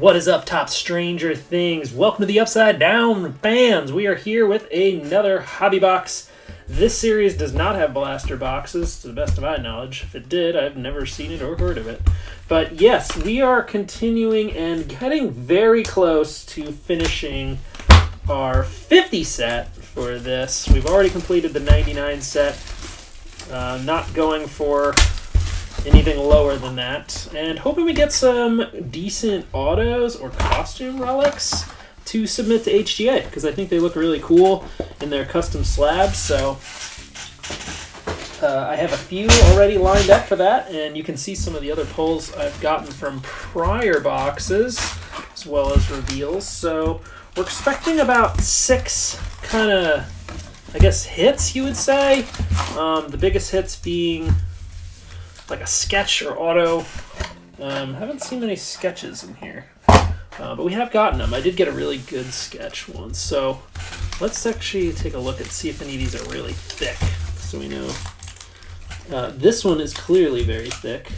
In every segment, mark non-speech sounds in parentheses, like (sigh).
What is up, Topps Stranger Things? Welcome to the Upside Down fans. We are here with another hobby box. This series does not have blaster boxes, to the best of my knowledge. If it did, I've never seen it or heard of it. But yes, we are continuing and getting very close to finishing our 50 set for this. We've already completed the 99 set. Uh, not going for anything lower than that. And hoping we get some decent autos or costume relics to submit to HGA because I think they look really cool in their custom slabs. So uh, I have a few already lined up for that, and you can see some of the other pulls I've gotten from prior boxes as well as reveals. So we're expecting about six kind of, I guess, hits, you would say. Um, the biggest hits being like a sketch or auto. Um, haven't seen any sketches in here, uh, but we have gotten them. I did get a really good sketch once, so let's actually take a look and see if any of these are really thick, so we know. Uh, this one is clearly very thick.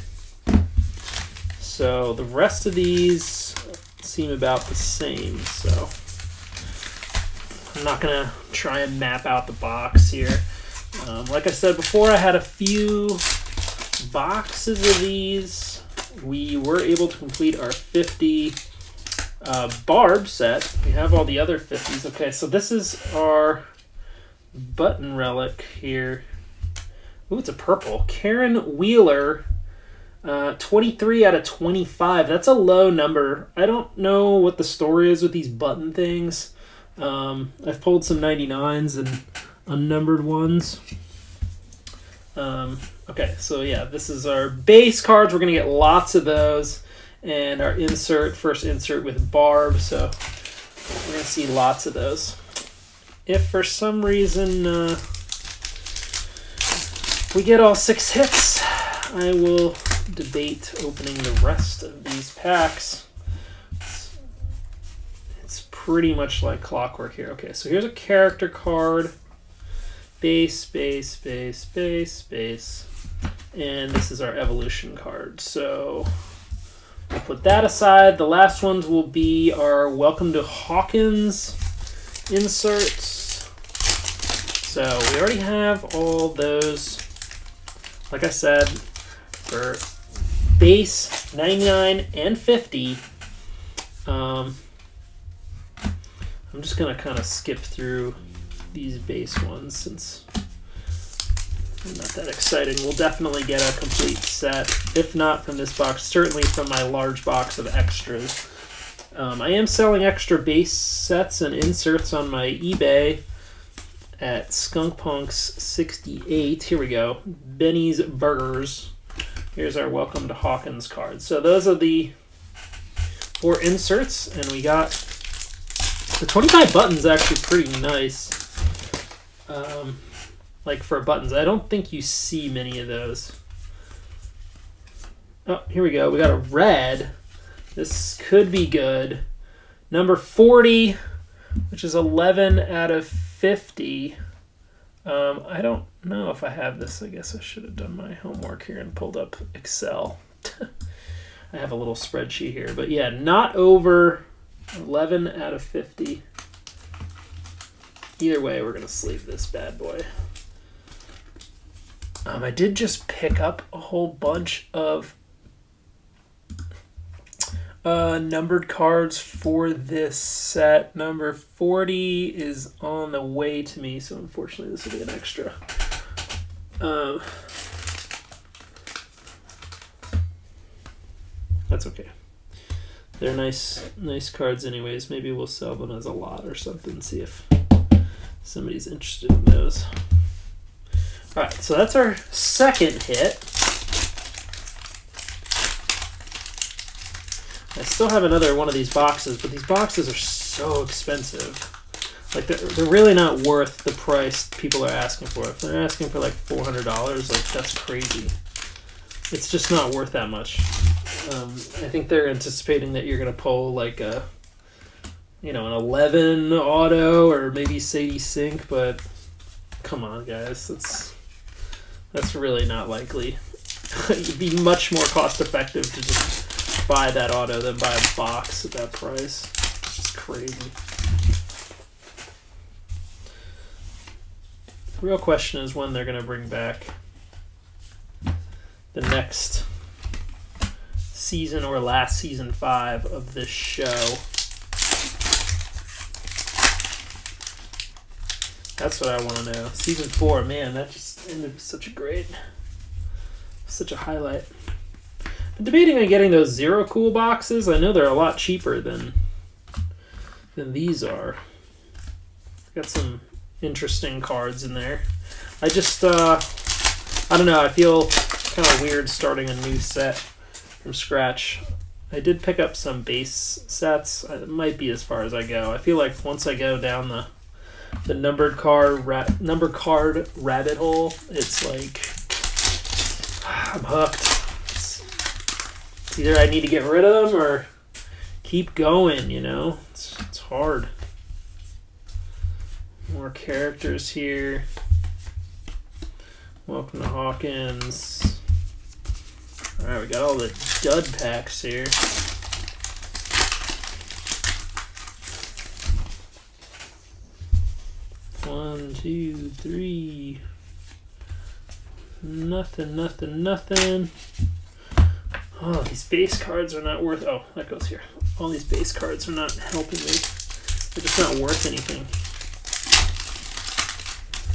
So the rest of these seem about the same, so I'm not gonna try and map out the box here. Um, like I said before, I had a few boxes of these. We were able to complete our 50 uh, barb set. We have all the other 50s. Okay, so this is our button relic here. Ooh, it's a purple. Karen Wheeler, uh, 23 out of 25. That's a low number. I don't know what the story is with these button things. Um, I've pulled some 99s and unnumbered ones. Um, okay, so yeah, this is our base cards. We're going to get lots of those. And our insert, first insert with Barb. So we're going to see lots of those. If for some reason uh, we get all six hits, I will debate opening the rest of these packs. It's pretty much like clockwork here. Okay, so here's a character card base, base, base, base, base. And this is our evolution card. So we'll put that aside. The last ones will be our Welcome to Hawkins inserts. So we already have all those. Like I said, for base 99 and 50. Um, I'm just going to kind of skip through these base ones since I'm not that exciting. We'll definitely get a complete set, if not from this box, certainly from my large box of extras. Um, I am selling extra base sets and inserts on my eBay at skunkpunks68. Here we go. Benny's Burgers. Here's our Welcome to Hawkins card. So those are the four inserts, and we got the 25 buttons actually pretty nice. Um, like for buttons, I don't think you see many of those. Oh, here we go. We got a red. This could be good. Number 40, which is 11 out of 50. Um, I don't know if I have this. I guess I should have done my homework here and pulled up Excel. (laughs) I have a little spreadsheet here. But yeah, not over 11 out of 50. Either way, we're going to sleeve this bad boy. Um, I did just pick up a whole bunch of uh, numbered cards for this set. Number 40 is on the way to me, so unfortunately this will be an extra. Um, that's okay. They're nice, nice cards anyways. Maybe we'll sell them as a lot or something, see if somebody's interested in those. All right, so that's our second hit. I still have another one of these boxes, but these boxes are so expensive. Like they're, they're really not worth the price people are asking for. If they're asking for like four hundred dollars, like that's crazy. It's just not worth that much. Um, I think they're anticipating that you're gonna pull like a you know, an 11 auto or maybe Sadie Sink, but come on, guys, that's that's really not likely. (laughs) It'd be much more cost effective to just buy that auto than buy a box at that price. It's just crazy. The real question is when they're going to bring back the next season or last season five of this show. That's what I want to know. Season four, man, that just ended such a great, such a highlight. I'm debating on getting those Zerocool boxes. I know they're a lot cheaper than than these are. Got some interesting cards in there. I just, uh, I don't know. I feel kind of weird starting a new set from scratch. I did pick up some base sets. It might be as far as I go. I feel like once I go down the the numbered card ra- number card rabbit hole, it's like (sighs) I'm hooked. It's, it's either I need to get rid of them or keep going. You know, it's it's hard. More characters here. Welcome to Hawkins. Alright, we got all the dud packs here. One, two, three. Nothing, nothing, nothing. Oh, these base cards are not worth. Oh, that goes here. All these base cards are not helping me. They're just not worth anything.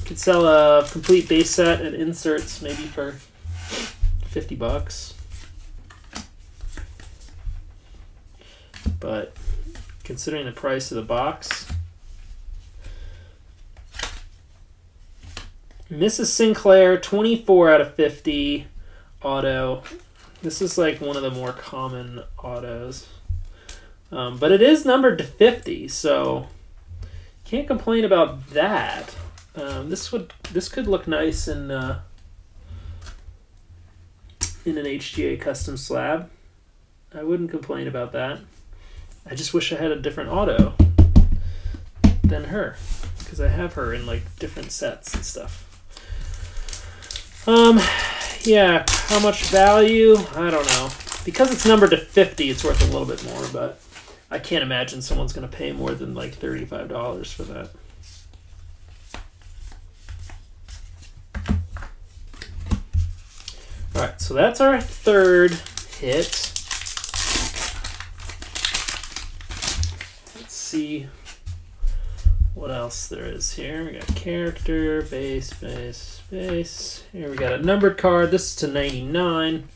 Could sell a complete base set and inserts maybe for 50 bucks. But considering the price of the box, Mrs. Sinclair, 24 out of 50 auto. This is like one of the more common autos. Um, but it is numbered to 50, so can't complain about that. Um, this would this could look nice in uh, in an HGA custom slab. I wouldn't complain about that. I just wish I had a different auto than her because I have her in like different sets and stuff. Um, yeah, how much value? I don't know. Because it's numbered to 50, it's worth a little bit more, but I can't imagine someone's going to pay more than like $35 for that. All right, so that's our third hit. Let's see what else there is here. We got character, base, base, base. Here we got a numbered card. This is to 99.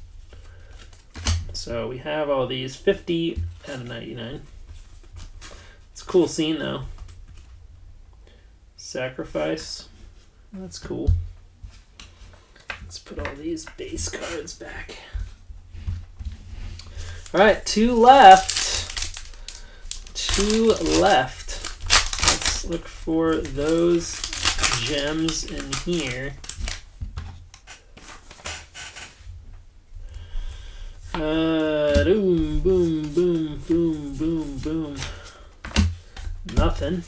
So we have all these 50 out of 99. It's a cool scene though. Sacrifice. That's cool. Let's put all these base cards back. All right, two left. Two left. Look for those gems in here. Uh, boom, boom, boom, boom, boom, boom. Nothing.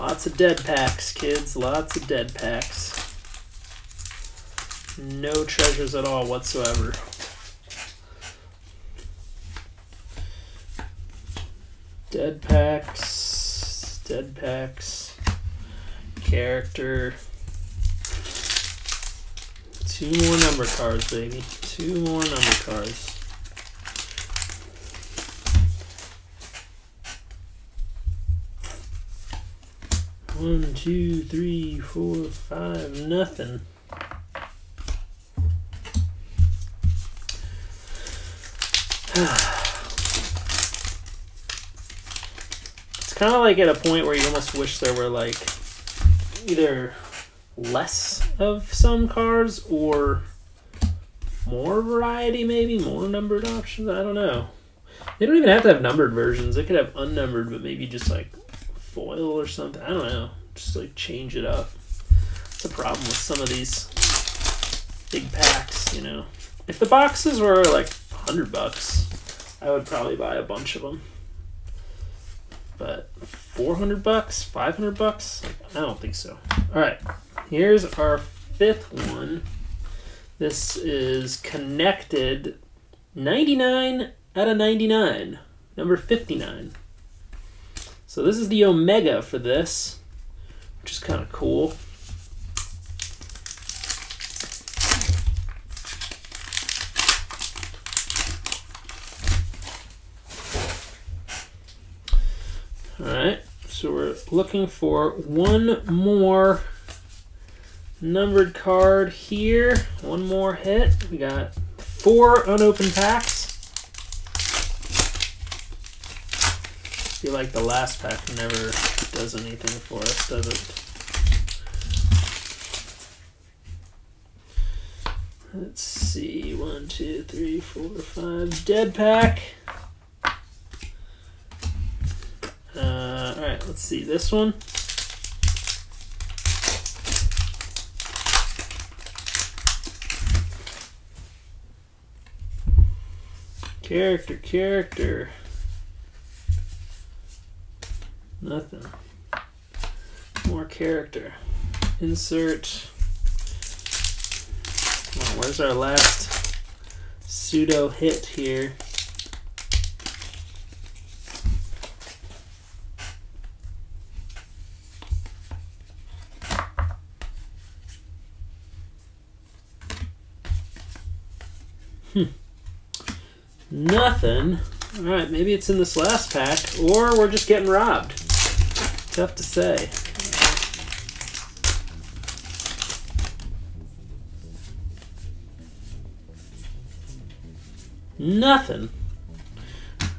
Lots of dead packs, kids. Lots of dead packs. No treasures at all whatsoever. Dead packs. Dead packs. Character. Two more number cards, baby. Two more number cards. One, two, three, four, five, nothing. (sighs) (sighs) kind of like at a point where you almost wish there were like either less of some cars or more variety, maybe more numbered options. I don't know. They don't even have to have numbered versions. They could have unnumbered, but maybe just like foil or something. I don't know. Just like change it up. That's a problem with some of these big packs, you know. If the boxes were like 100 bucks, I would probably buy a bunch of them. But 400 bucks, 500 bucks? I don't think so. All right. Here's our fifth one. This is connected 99 out of 99, number 59. So this is the Omega for this, which is kind of cool. All right, so we're looking for one more numbered card here. One more hit. We got four unopened packs. feel like the last pack never does anything for us, does it? Let's see, one, two, three, four, five. Dead pack. Uh, all right, let's see this one. Character, character. Nothing. More character. Insert. Where's our last pseudo hit here? Hmm. Nothing. Alright, maybe it's in this last pack, or we're just getting robbed. Tough to say. Nothing.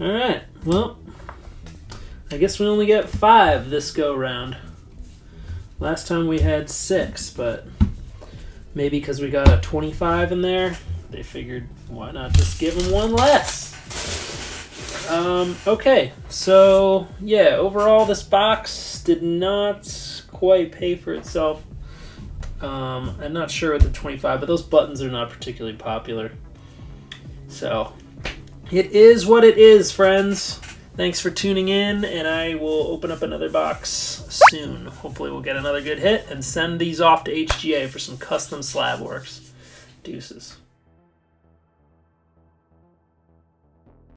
Alright, well, I guess we only get five this go round. Last time we had six, but maybe because we got a 25 in there, they figured why not just give them one less. Um, okay, so yeah, overall this box did not quite pay for itself. Um, I'm not sure with the 25, but those buttons are not particularly popular. So, it is what it is, friends. Thanks for tuning in, and I will open up another box soon. Hopefully we'll get another good hit and send these off to HGA for some custom slab works. Deuces.